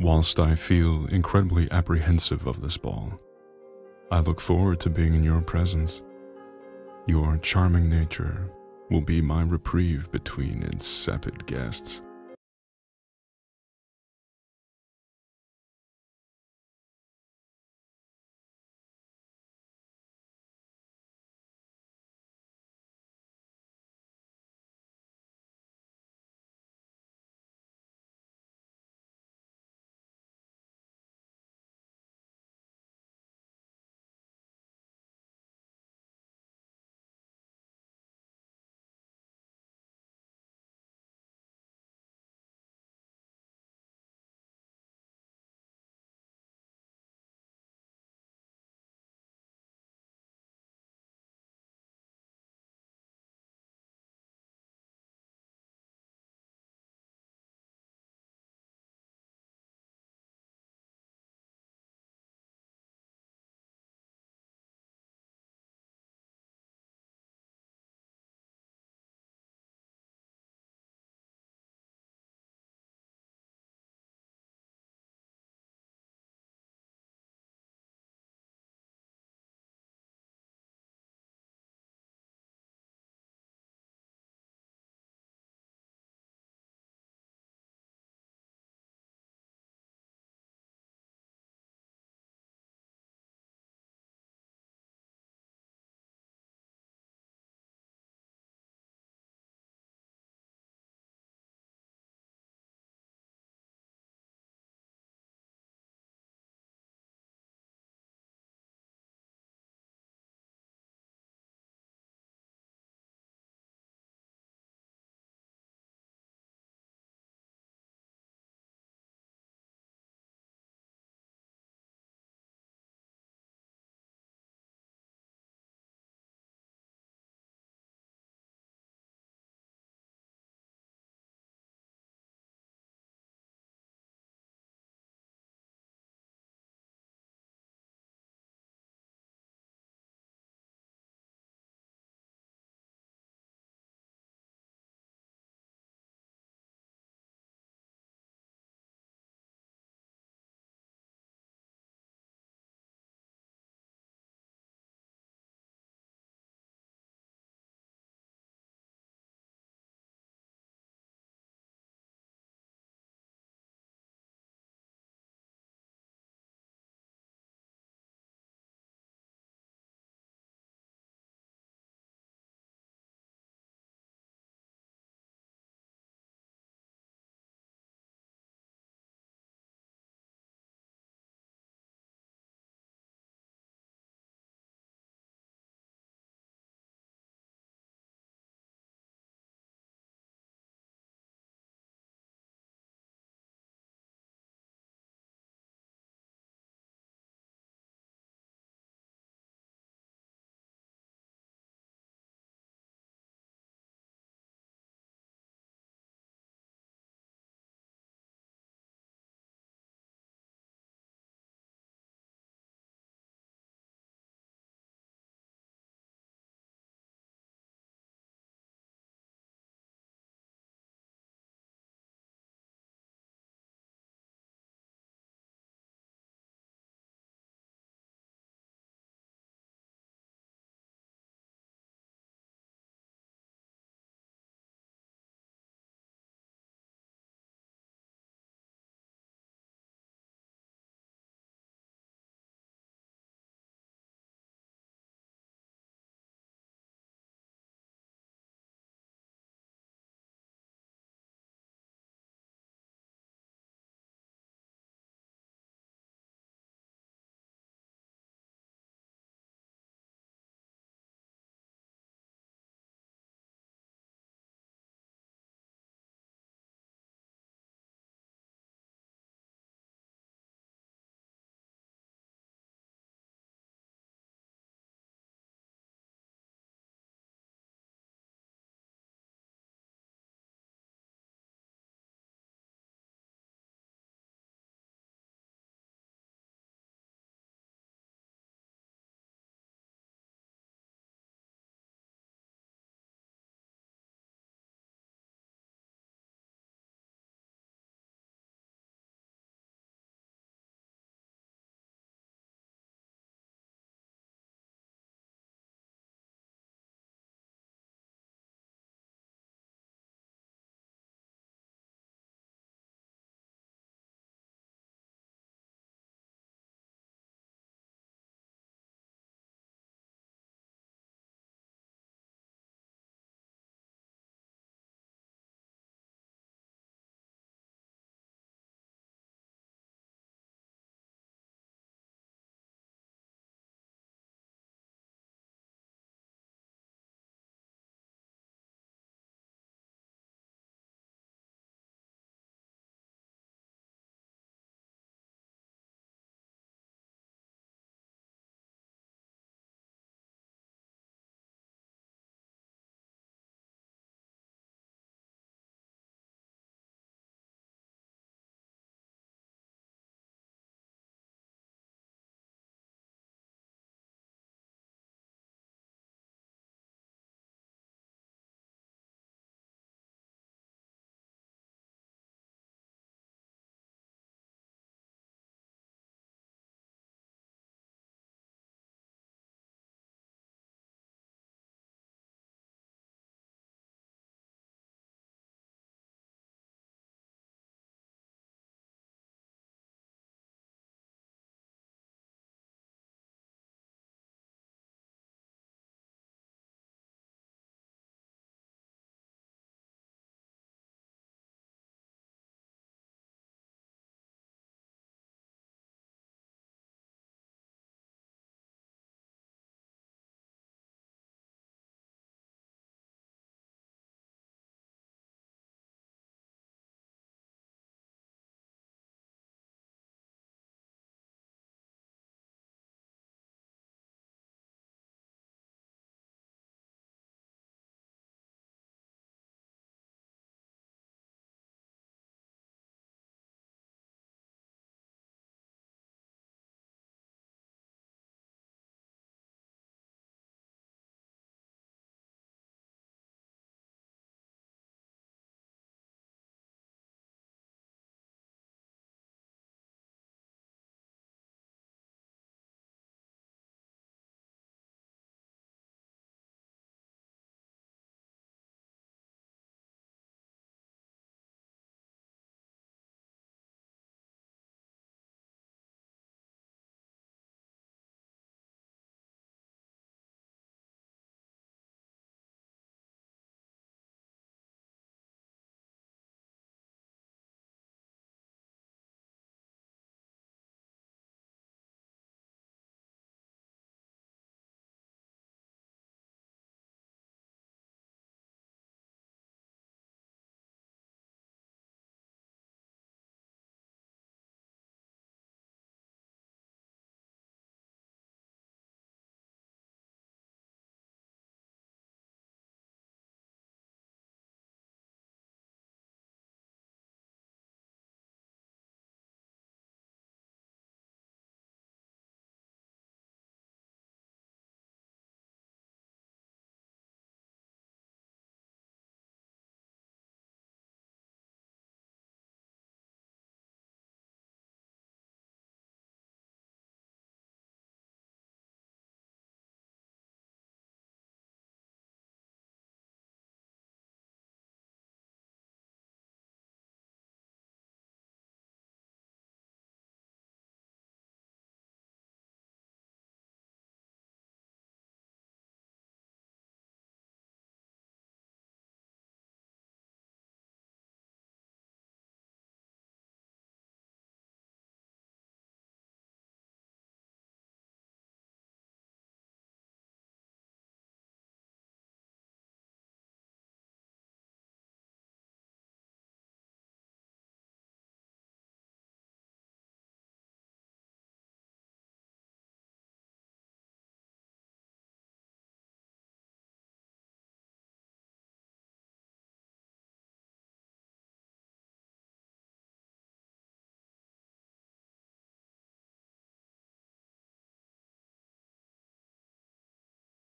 Whilst I feel incredibly apprehensive of this ball, I look forward to being in your presence. Your charming nature will be my reprieve between insipid guests.